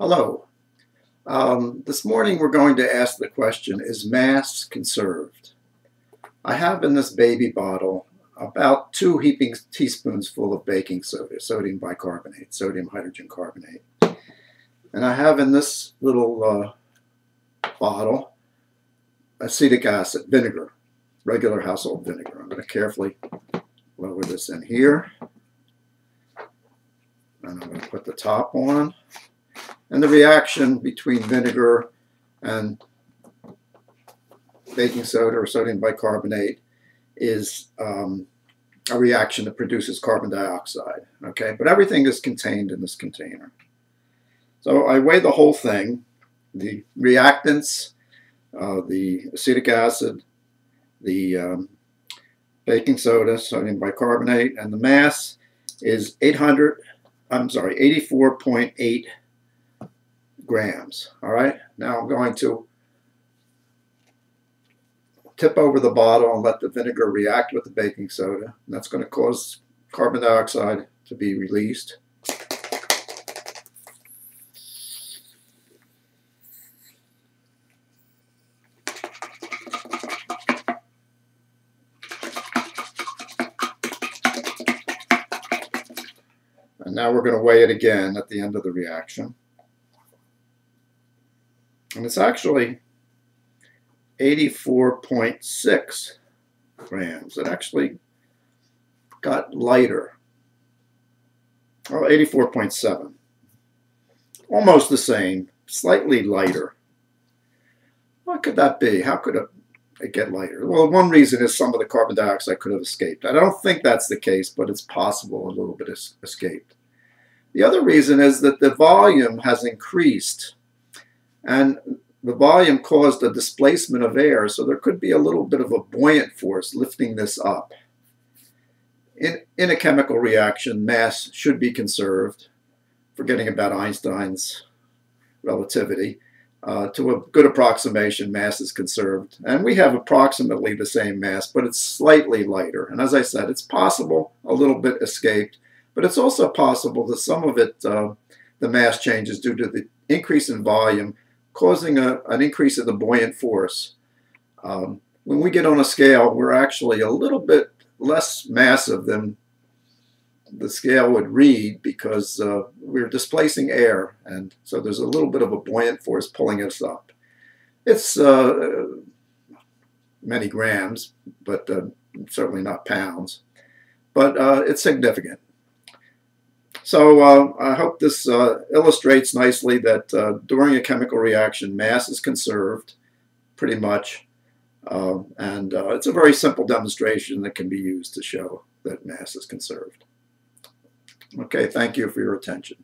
Hello. Um, this morning we're going to ask the question, is mass conserved? I have in this baby bottle about two heaping teaspoons full of baking soda, sodium bicarbonate, sodium hydrogen carbonate. And I have in this little uh, bottle acetic acid, vinegar, regular household vinegar. I'm going to carefully lower this in here. And I'm going to put the top on. And the reaction between vinegar and baking soda or sodium bicarbonate is um, a reaction that produces carbon dioxide. Okay, but everything is contained in this container. So I weigh the whole thing, the reactants, uh, the acetic acid, the um, baking soda, sodium bicarbonate, and the mass is 800, I'm sorry, 84.8 grams. All right, now I'm going to tip over the bottle and let the vinegar react with the baking soda. And that's going to cause carbon dioxide to be released. And now we're going to weigh it again at the end of the reaction. And it's actually 84.6 grams. It actually got lighter. Oh, 84.7. Almost the same, slightly lighter. What could that be? How could it get lighter? Well, one reason is some of the carbon dioxide could have escaped. I don't think that's the case, but it's possible a little bit escaped. The other reason is that the volume has increased and the volume caused a displacement of air, so there could be a little bit of a buoyant force lifting this up. In, in a chemical reaction, mass should be conserved, forgetting about Einstein's relativity. Uh, to a good approximation, mass is conserved. And we have approximately the same mass, but it's slightly lighter. And as I said, it's possible a little bit escaped, but it's also possible that some of it, uh, the mass changes due to the increase in volume causing a, an increase in the buoyant force. Um, when we get on a scale, we're actually a little bit less massive than the scale would read because uh, we're displacing air, and so there's a little bit of a buoyant force pulling us up. It's uh, many grams, but uh, certainly not pounds, but uh, it's significant. So uh, I hope this uh, illustrates nicely that uh, during a chemical reaction, mass is conserved pretty much. Uh, and uh, it's a very simple demonstration that can be used to show that mass is conserved. Okay, thank you for your attention.